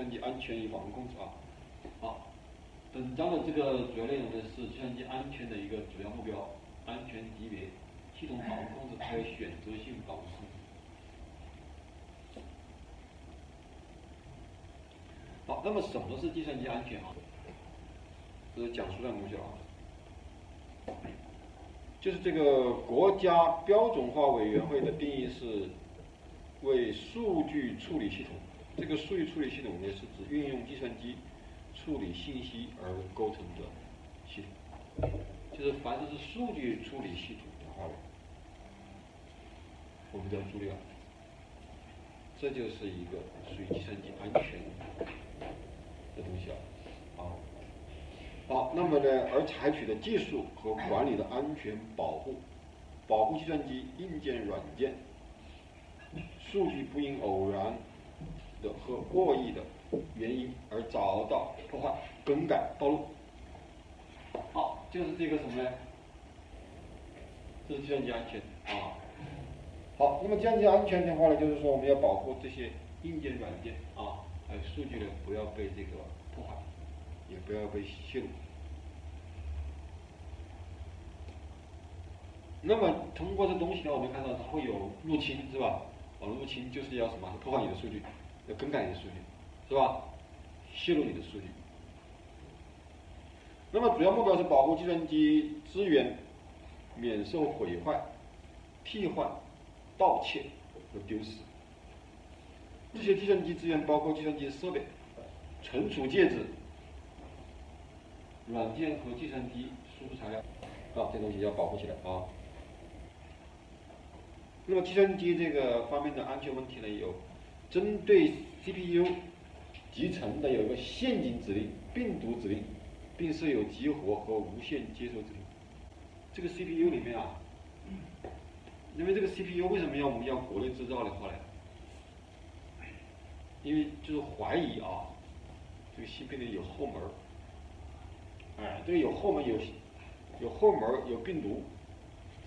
计算机安全与网络控制啊。好，本章的这个主要内容呢是计算机安全的一个主要目标、安全级别、系统保护控制还有选择性保护。好，那么什么是计算机安全啊？这是讲述的东西啊。就是这个国家标准化委员会的定义是为数据处理系统。这个数据处理系统呢，是指运用计算机处理信息而构成的系统。就是凡是是数据处理系统的话，我们都要注意啊。这就是一个属于计算机安全的东西啊。啊。好，那么呢，而采取的技术和管理的安全保护，保护计算机硬件、软件，数据不因偶然的和恶意的原因而遭到破坏、更改、暴露。好，就是这个什么呢？这是计算机安全啊。好，那么计算机安全的话呢，就是说我们要保护这些硬件、软件啊，还有数据呢，不要被这个破坏。也不要被泄露。那么通过这东西呢，我们看到它会有入侵，是吧？网络入侵就是要什么？破坏你的数据，更改你的数据，是吧？泄露你的数据。那么主要目标是保护计算机资源免受毁坏、替换、盗窃和丢失。这些计算机资源包括计算机设备、存储介质。软件和计算机输出材料，啊，这东西要保护起来啊。那么计算机这个方面的安全问题呢，有针对 CPU 集成的有一个陷阱指令、病毒指令，并设有激活和无线接收指令。这个 CPU 里面啊，因为这个 CPU 为什么要我们要国内制造的话呢？因为就是怀疑啊，这个芯片里有后门。哎，这个有后门有有后门有病毒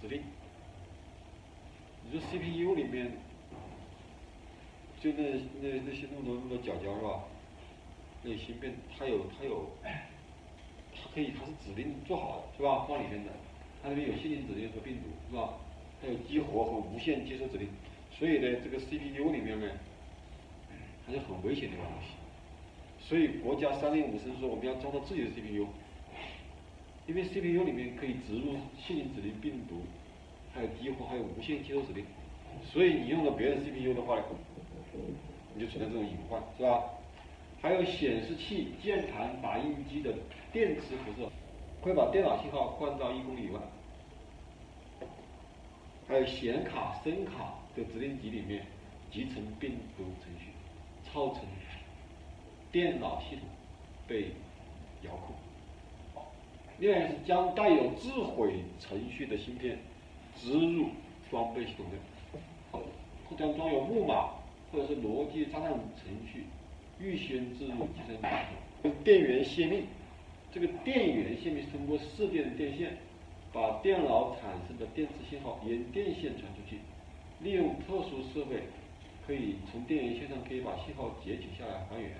指令。你说 CPU 里面就那那那些那么多那么多角角是吧？那芯片它有它有，它可以它是指令做好的是吧？放里面的，它里面有陷阱指令和病毒是吧？还有激活和无线接收指令，所以呢，这个 CPU 里面呢，它是很危险的一个东西。所以国家三令五申说我们要装到自己的 CPU。因为 CPU 里面可以植入陷阱指令、病毒，还有激活，还有无线接收指令，所以你用了别人 CPU 的话，你就存在这种隐患，是吧？还有显示器、键盘、打印机的电磁辐射，会把电脑信号灌到一公里以外。还有显卡、声卡的指令集里面集成病毒程序，造成电脑系统被遥控。另外是将带有自毁程序的芯片植入装备系统内，或将装有木马或者是逻辑炸弹程序预先植入计算机。电源泄密，这个电源泄密是通过市电电线把电脑产生的电磁信号沿电线传出去，利用特殊设备可以从电源线上可以把信号截取下来还原。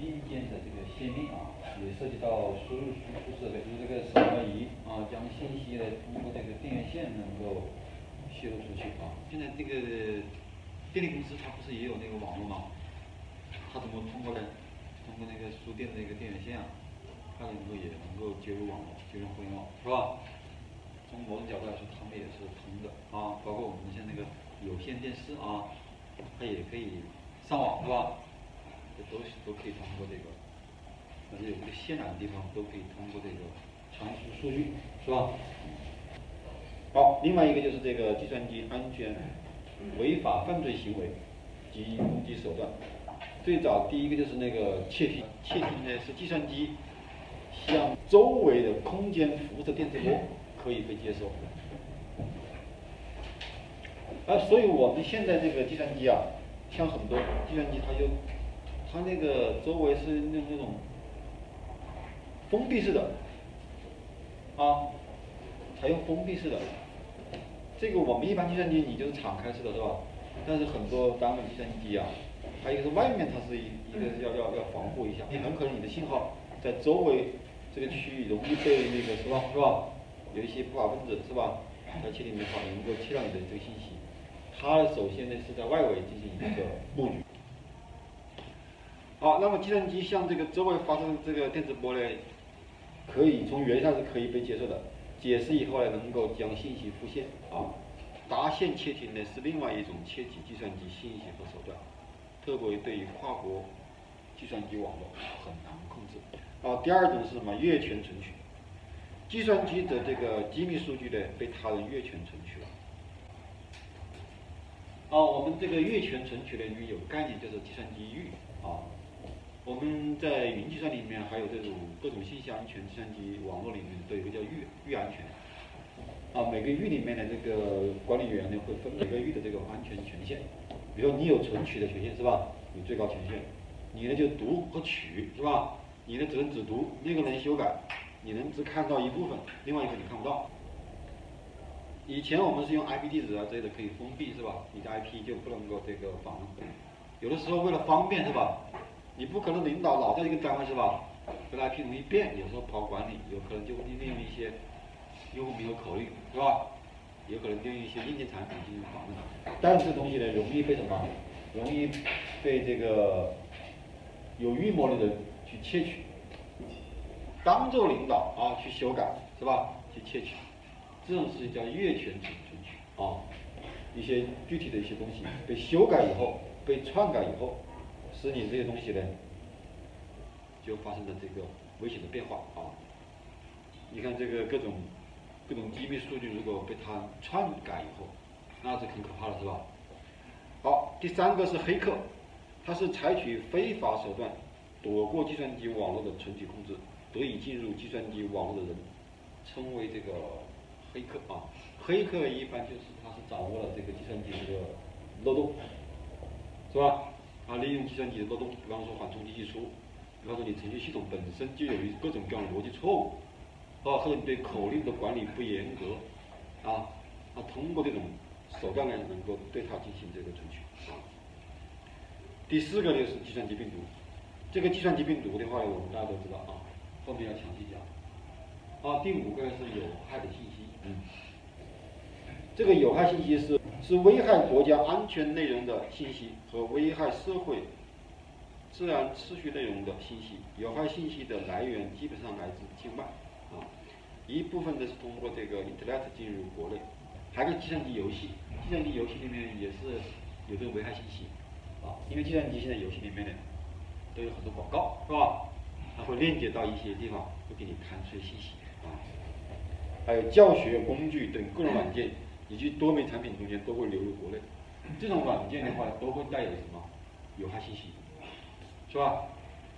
硬件的这个泄密啊，也涉及到输入输出设备，就是这个扫描仪啊，将信息呢通过这个电源线能够泄露出去啊。现在这个电力公司它不是也有那个网络吗？它怎么通过呢？通过那个输电的那个电源线啊，它能够也能够接入网络，接入互联网，是吧？从某种角度来说，它们也是通的啊。包括我们像那个有线电视啊，它也可以上网，是吧？这都是都可以通过这个，反正有这个线缆的地方都可以通过这个传输数据，是吧？好，另外一个就是这个计算机安全违法犯罪行为及攻击手段。最早第一个就是那个窃听，窃听呢是计算机向周围的空间辐射电磁波可以被接收。啊，所以我们现在这个计算机啊，像很多计算机它就。它那个周围是那那种封闭式的，啊，采用封闭式的。这个我们一般计算机你就是敞开式的是吧？但是很多单位计算机啊，还有一个是外面它是一一个要要要防护一下，你很可能你的信号在周围这个区域容易被那个是吧是吧？有一些不法分子是吧？在窃听的话能够窃到你的这个信息，它首先呢是在外围进行一个布局。好，那么计算机向这个周围发射这个电磁波呢，可以从原上是可以被接受的。解释以后呢，能够将信息复现啊。达线窃听呢是另外一种窃取计算机信息和手段，特别对于跨国计算机网络很难控制。啊，第二种是什么？越权存取。计算机的这个机密数据呢，被他人越权存取了。啊，我们这个越权存取呢，里面有概念，就是计算机域啊。我们在云计算里面，还有这种各种信息安全计算机网络里面，都有个叫域域安全。啊，每个域里面的这个管理员呢，会分每个域的这个安全权限。比如说你有存取的权限是吧？有最高权限。你呢就读和取是吧？你呢只能只读，那个能修改。你能只看到一部分，另外一个你看不到。以前我们是用 IP 地址啊之类的可以封闭是吧？你的 IP 就不能够这个访问。有的时候为了方便是吧？你不可能领导老在一个单位是吧？这个 IP 容易变，有时候跑管理，有可能就利用一些用户名和口令是吧？有可能利用一些硬件产品进行访问。但是这东西呢，容易被什么？容易被这个有预谋的人去窃取。当做领导啊去修改是吧？去窃取，这种事情叫越权存存取啊。一些具体的一些东西被修改以后，被篡改以后，使你这些东西呢，就发生了这个危险的变化啊。你看这个各种各种机密数据，如果被他篡改以后，那是很可怕的是吧？好，第三个是黑客，他是采取非法手段躲过计算机网络的存取控制。得以进入计算机网络的人，称为这个黑客啊。黑客一般就是他是掌握了这个计算机这个漏洞，是吧？啊利用计算机的漏洞，比方说缓冲机计出，比方说你程序系统本身就有一各种各样的逻辑错误，啊，或者你对口令的管理不严格，啊，他通过这种手段呢，能够对它进行这个存取。啊。第四个就是计算机病毒，这个计算机病毒的话，我们大家都知道啊。后面要详细讲。啊，第五个是有害的信息。嗯，这个有害信息是是危害国家安全内容的信息和危害社会自然秩序内容的信息。有害信息的来源基本上来自境外，啊，一部分的是通过这个 Internet 进入国内，还有计算机游戏。计算机游戏里面也是有这个危害信息，啊，因为计算机现在游戏里面呢都有很多广告，是吧？它会链接到一些地方，会给你弹出信息啊。还有教学工具等各种软件以及多媒产品中间都会流入国内。这种软件的话，都会带有什么有害信息，是吧？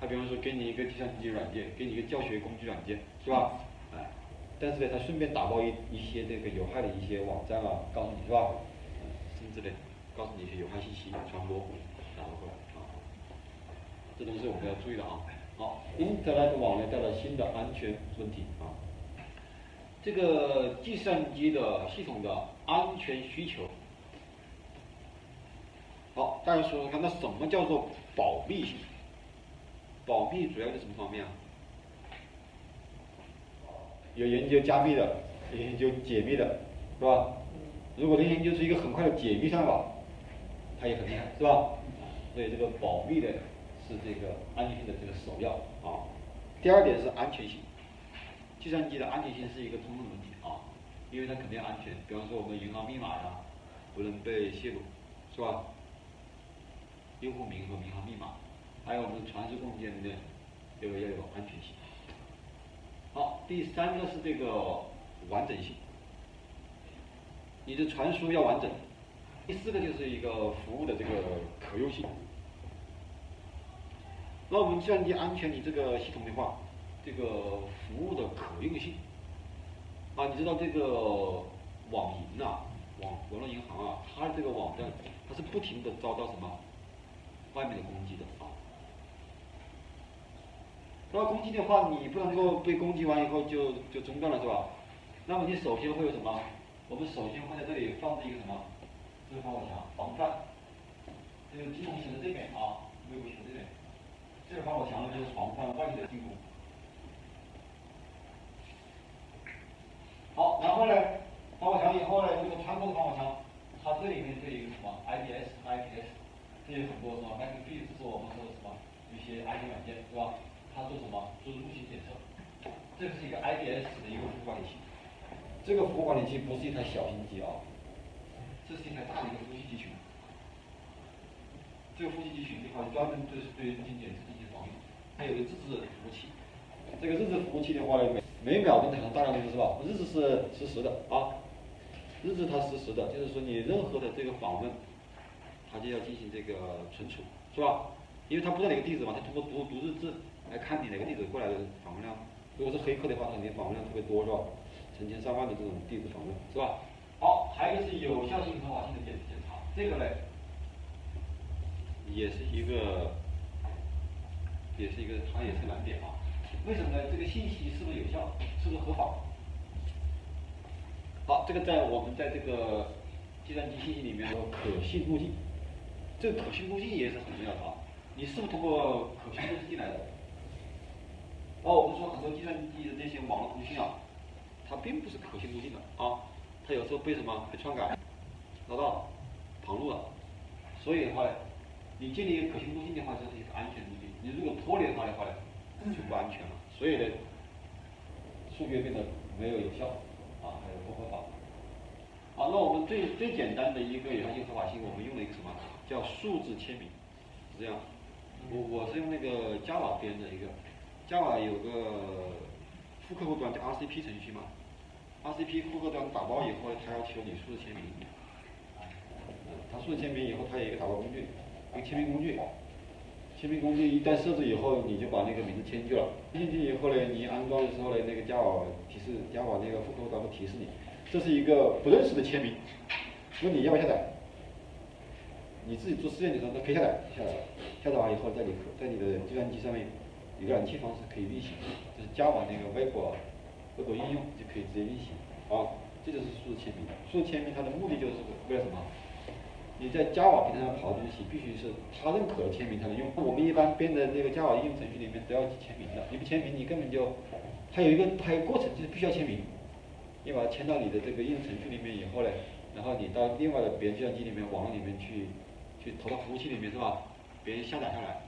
他比方说给你一个计算机软件，给你一个教学工具软件，是吧？哎，但是呢，他顺便打包一一些这个有害的一些网站啊，告诉你是吧？甚至呢，告诉你一些有害信息传播，打包过来啊。这都是我们要注意的啊。好，Internet 网呢带来新的安全问题啊。这个计算机的系统的安全需求，好，大家说说看，那什么叫做保密性？保密主要是什么方面啊？有研究加密的，有研究解密的，是吧？如果能研究出一个很快的解密算法，它也很厉害，是吧？所以这个保密的。是这个安全性的这个首要啊。第二点是安全性，计算机的安全性是一个通用的问题啊，因为它肯定要安全。比方说我们银行密码呀，不能被泄露，是吧？用户名和银行密码，还有我们传输空间的这个要有安全性。好，第三个是这个完整性，你的传输要完整。第四个就是一个服务的这个可用性。那我们计算机安全，你这个系统的话，这个服务的可用性啊，你知道这个网银啊，网网络银行啊，它这个网站，它是不停的遭到什么外面的攻击的啊。遭到攻击的话，你不能够被攻击完以后就就中断了是吧？那么你首先会有什么？我们首先会在这里放置一个什么？这个防火墙，防范这个金融写在这边啊，微博写在这边。这个防火墙呢，就是防范外界的进攻。好，然后呢，防火墙以后呢，这个穿过的防火墙，它这里面就有一个什么 IDS、IPS，这有很多什么 McAfee，这是我们说的什么一些安全软件，是吧？它做什么？做入侵检测。这是一个 IDS 的一个服务管理器。这个服务管理器不是一台小型机啊，这是一台大的一个服务器群。这个服务器群的话，专门就是对入侵检测进行防御。还有个日志服务器。这个日志服务器的话呢，每每秒都产生大量的是吧？日志是实时的啊，日志它实时的，就是说你任何的这个访问，它就要进行这个存储，是吧？因为它不知道哪个地址嘛，它通过读读日志来看你哪个地址过来的访问量。如果是黑客的话，它肯定访问量特别多，是吧？成千上万的这种地址访问，是吧？好，还有一个是有效性、合法性的检检查，这个呢，也是一个，也是一个，它也是难点啊。为什么呢？这个信息是不是有效？是不是合法？好，这个在我们在这个计算机信息里面说可信路径，这个可信路径也是很重要的啊。你是不是通过可信路径进来的？哦，我们说很多计算机的这些网络通信啊，它并不是可信路径的啊，它有时候被什么被篡改、绕道、旁路了。所以的话呢，你建立一个可信路径的话，就是一个安全路径。你如果脱离它的话呢，就不安全了。所以呢，数据变得没有有效啊，还有不合法。好，那我们最最简单的一个有效性、合法性，我们用了一个什么？叫数字签名，是这样。我我是用那个 Java 编的一个，Java 有个副客户端叫 RCP 程序嘛，RCP 副客户端打包以后，它要求你数字签名。嗯，它数字签名以后，它有一个打包工具，一个签名工具。签名工具一旦设置以后，你就把那个名字签进去了。签进去以后呢，你安装的时候呢，那个 Java 提示 Java 那个副客户端会提示你，这是一个不认识的签名，问你要不要下载。你自己做试验的时候，都可以下载，下载了。下载完以后，在你在你的计算机上面，有个软件方式可以运行，就是 Java 那个微博微博应用就可以直接运行。啊，这就是数字签名。数字签名它的目的就是为了什么？你在 Java 平台上跑的东西，必须是他认可的签名才能用。我们一般编的那个 Java 应用程序里面都要签名的，你不签名，你根本就，它有一个它有过程，就是必须要签名。你把它签到你的这个应用程序里面以后呢，然后你到另外的别人计算机里面、网络里面去，去投到服务器里面是吧？别人下载下来，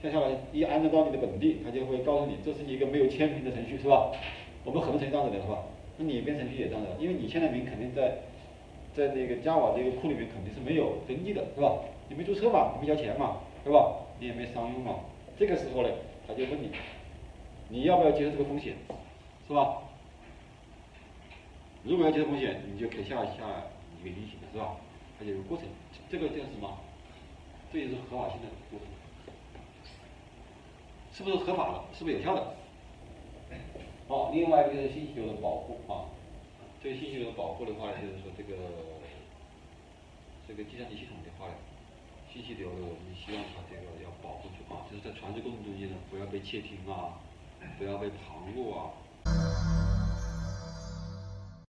下下来一安装到你的本地，它就会告诉你这是一个没有签名的程序是吧？我们很多程序这样子的是吧？那你编程序也这样的，因为你签的名肯定在。在那个 Java 这个库里面肯定是没有登记的，是吧？你没注册嘛，你没交钱嘛，对吧？你也没商用嘛，这个时候呢，他就问你，你要不要接受这个风险，是吧？如果要接受风险，你就可以下下一个运行的是吧？它有个过程，这个叫什么？这也是合法性的过程，是不是合法的？是不是有效的？好，另外一个是信息流的保护啊。对信息流保护的话，就是说这个这个计算机系统的话，信息流我们希望它这个要保护住啊，就是在传输过程中间呢，不要被窃听啊，不要被旁路啊。